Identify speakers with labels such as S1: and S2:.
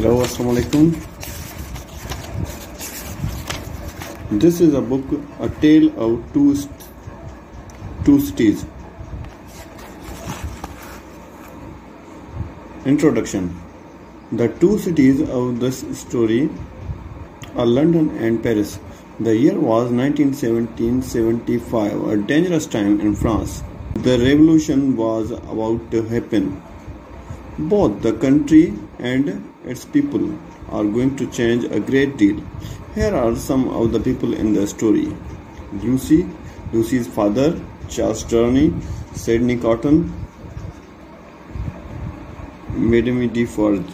S1: Hello, Assalamu alaikum. This is a book, a tale of two two cities. Introduction: The two cities of this story are London and Paris. The year was 1917-75, a dangerous time in France. The revolution was about to happen. Both the country and its people are going to change a great deal. Here are some of the people in the story. Lucy, Lucy's father, Charles Darnay, Sydney Carton, Madame Defarge.